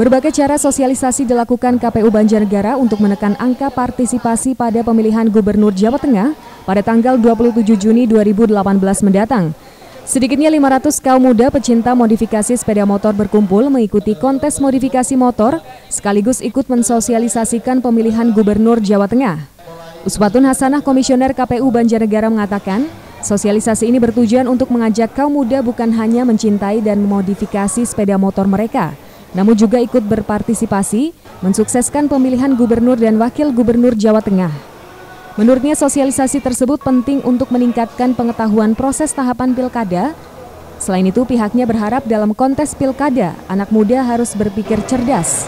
Berbagai cara sosialisasi dilakukan KPU Banjarnegara untuk menekan angka partisipasi pada pemilihan Gubernur Jawa Tengah pada tanggal 27 Juni 2018 mendatang. Sedikitnya 500 kaum muda pecinta modifikasi sepeda motor berkumpul mengikuti kontes modifikasi motor sekaligus ikut mensosialisasikan pemilihan Gubernur Jawa Tengah. Uswatun Hasanah Komisioner KPU Banjarnegara mengatakan, sosialisasi ini bertujuan untuk mengajak kaum muda bukan hanya mencintai dan memodifikasi sepeda motor mereka, namun juga ikut berpartisipasi mensukseskan pemilihan gubernur dan wakil gubernur Jawa Tengah. Menurutnya sosialisasi tersebut penting untuk meningkatkan pengetahuan proses tahapan pilkada. Selain itu pihaknya berharap dalam kontes pilkada, anak muda harus berpikir cerdas.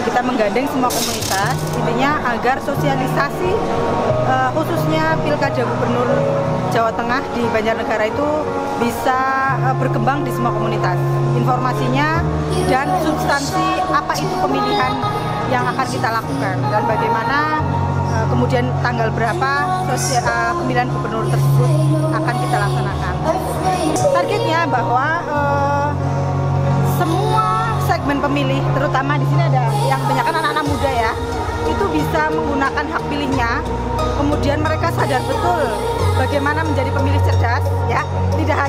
Kita menggandeng semua komunitas, intinya agar sosialisasi uh, khususnya pilkada gubernur Jawa Tengah di Banjarnegara itu bisa uh, berkembang di semua komunitas. Informasinya dan substansi apa itu pemilihan yang akan kita lakukan dan bagaimana uh, kemudian tanggal berapa uh, pemilihan gubernur tersebut akan kita laksanakan. Targetnya bahwa uh, semua segmen pemilih, terutama di sini ada yang banyak anak-anak muda ya, itu bisa menggunakan hak pilihnya. Kemudian mereka sadar betul bagaimana menjadi pemilih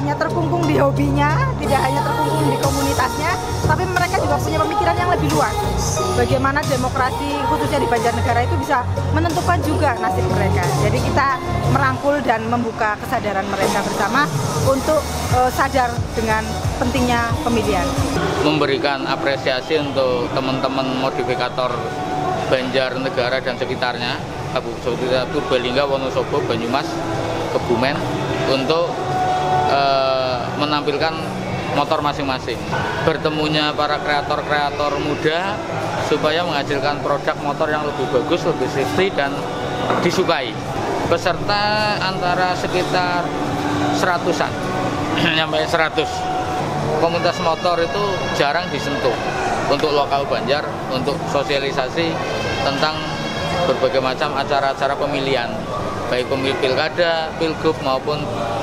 hanya terkungkung di hobinya tidak hanya terkungkung di komunitasnya tapi mereka juga punya pemikiran yang lebih luas. Bagaimana demokrasi khususnya di Banjarnegara itu bisa menentukan juga nasib mereka. Jadi kita merangkul dan membuka kesadaran mereka bersama untuk uh, sadar dengan pentingnya pemilihan. Memberikan apresiasi untuk teman-teman modifikator Banjarnegara dan sekitarnya Kabupaten Purbalingga, Wonosobo, Banyumas Kebumen untuk uh, menampilkan motor masing-masing. Bertemunya para kreator-kreator muda supaya menghasilkan produk motor yang lebih bagus, lebih safety dan disukai. Peserta antara sekitar seratusan, sampai seratus. Komunitas motor itu jarang disentuh untuk lokal Banjar, untuk sosialisasi tentang berbagai macam acara-acara pemilihan baik pemilu pilkada, pilgub maupun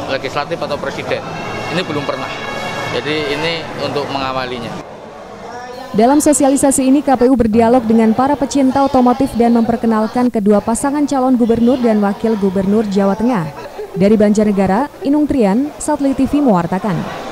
legislatif atau presiden. Ini belum pernah. Jadi ini untuk mengawalinya. Dalam sosialisasi ini KPU berdialog dengan para pecinta otomotif dan memperkenalkan kedua pasangan calon gubernur dan wakil gubernur Jawa Tengah. Dari Banjarnegara, Inung Trian, Satellite TV mewartakan.